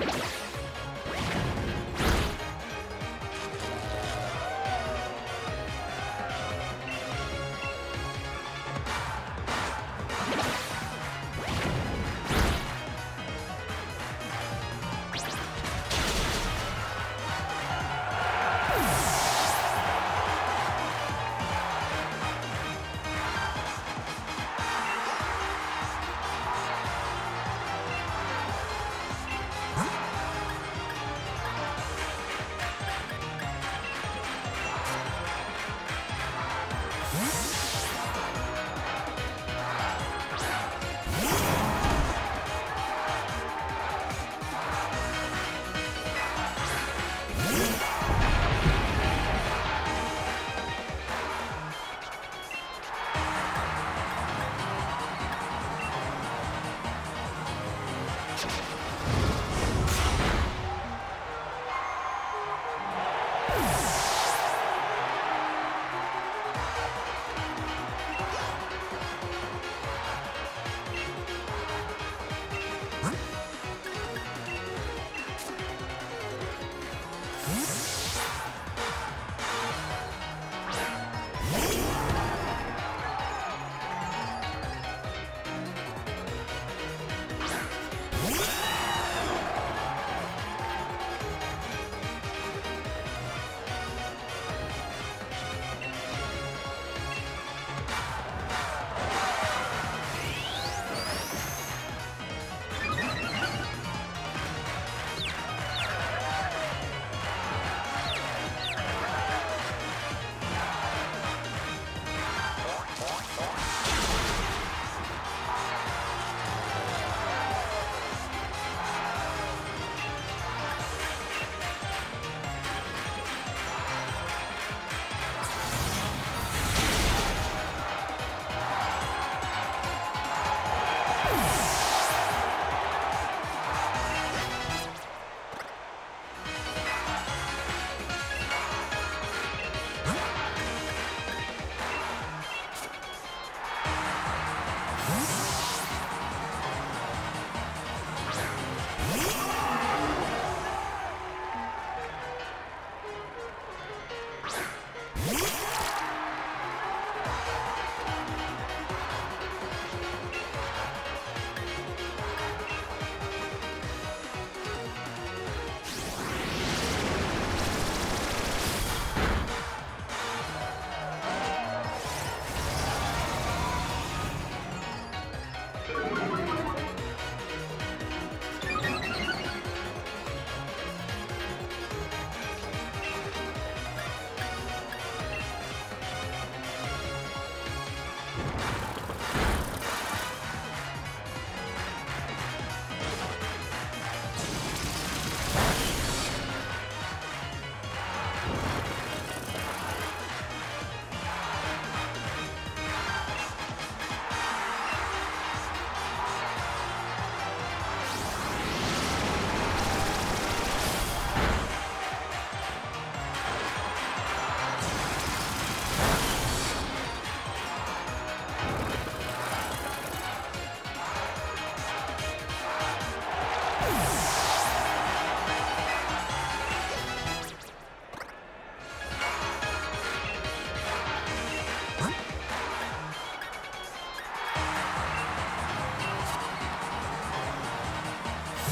you Yeah.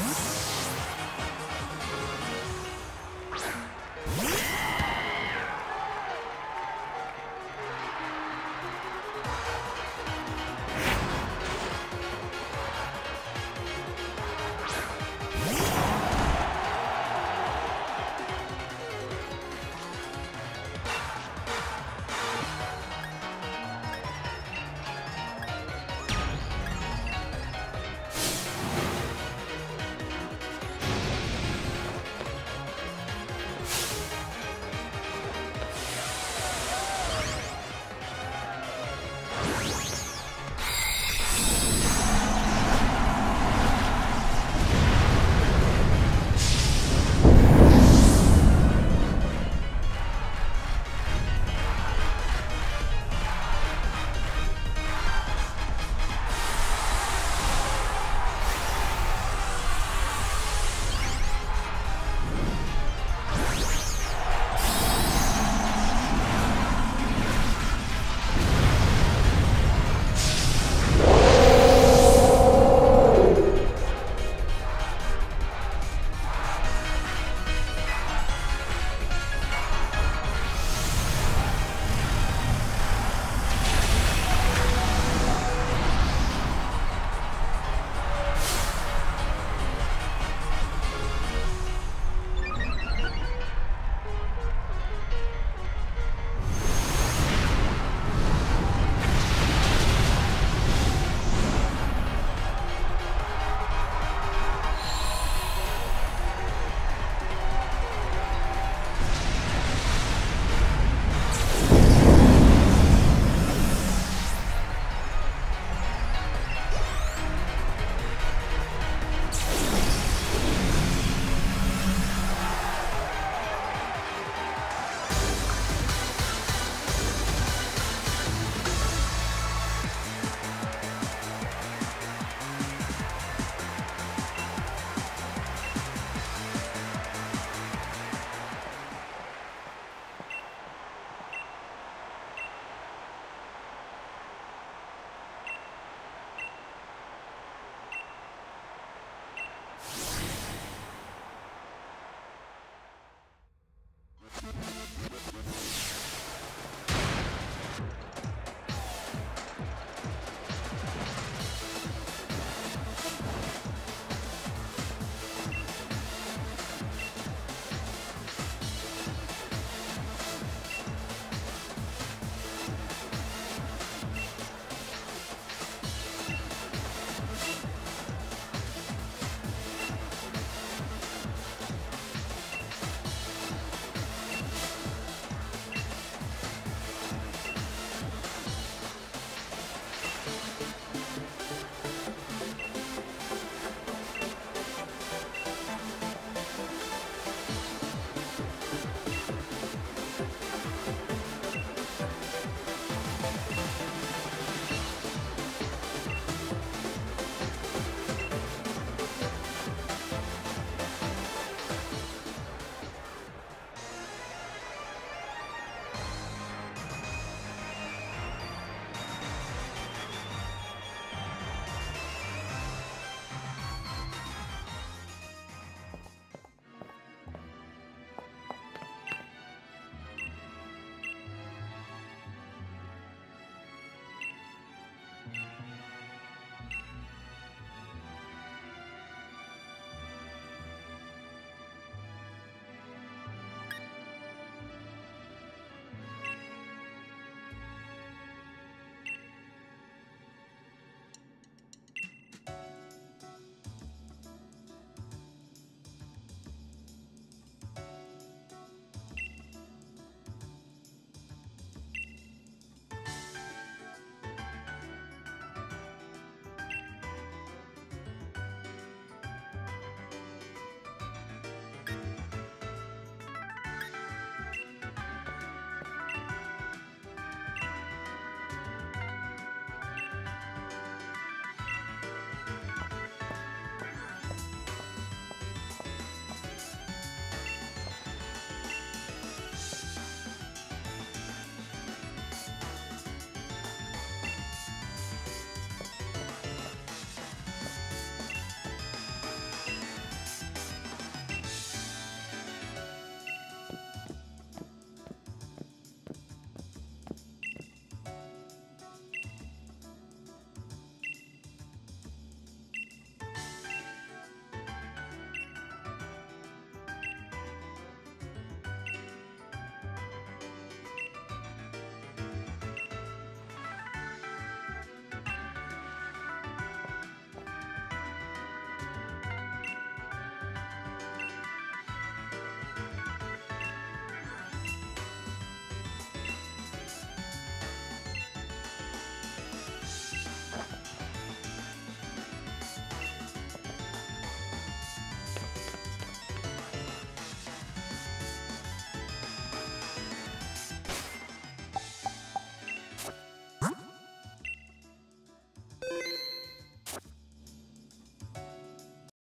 Huh?